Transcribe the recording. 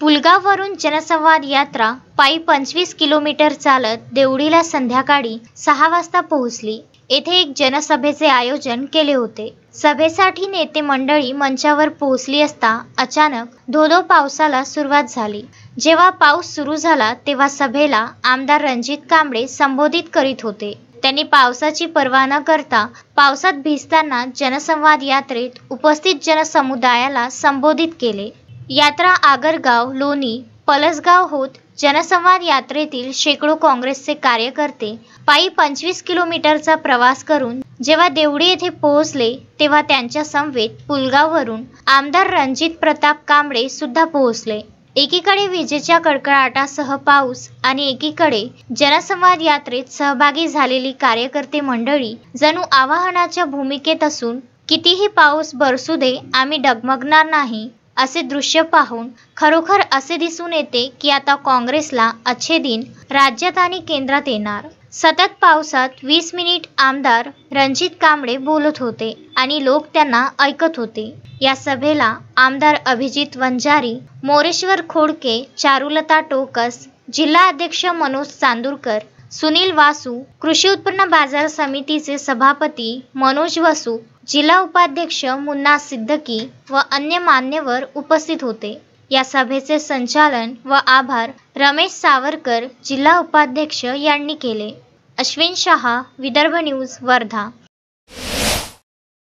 पुलगाववरून जनसंवाद यात्रा पायी पंचवीस किलोमीटर चालत देवडीला संध्याकाळी सहा वाजता पोहोचली. येथे एक जनसभेचे आयोजन केले होते. सभेसाठी नेते मंडळी मंचावर पोहोचली असता अचानक धोधो पावसाला सुरुवात झाली. जेव्हा पाऊस सुरू झाला तेव्हा सभेला आमदार रणजित कांबळे संबोधित करीत होते. त्यांनी पावसाची पर्वा न करता पावसात भिजताना जनसंवाद यात्रेत उपस्थित जनसमुदायाला संबोधित केले. यात्रा आगरगाव लोणी पलसगाव होत जनसंवाद यात्रेतील शेकडो काँग्रेसचे कार्यकर्ते पायी पंचवीस किलोमीटरचा प्रवास करून जेव्हा देवडी येथे पोहोचले तेव्हा त्यांच्या समवेत पुलगाववरून आमदार रणजित प्रताप कांबळे सुद्धा पोहोचले. एकीकडे विजेच्या कडकडाटासह पाऊस आणि एकीकडे जनसंवाद यात्रेत सहभागी झालेली कार्यकर्ते मंडळी जणू आवाहनाच्या भूमिकेत असून कितीही पाऊस बरसू दे आम्ही डगमगणार नाही. असे दृश्य पाहून खरोखर असे दिसून येते की आता काँग्रेसला अच्छे दिन राज्यात आणि केंद्रात येणार. सतत पावसात वीस मिनिट आमदार रणजित कांबळे बोलत होते आणि लोक त्यांना ऐकत होते. या सभेला आमदार अभिजित वंजारी मोरेश्वर खोडके चारुलता टोकस जिल्हा अध्यक्ष मनोज चांदूरकर सुनील वासू कृषी उत्पन्न बाजार समितीचे सभापती मनोज वासू जिल्हा उपाध्यक्ष मुन्ना सिद्दकी व अन्य मान्यवर उपस्थित होते. या सभेचे संचालन व आभार रमेश सावरकर जिल्हा उपाध्यक्ष यांनी केले. अश्विन शहा विदर्भ न्यूज वर्धा.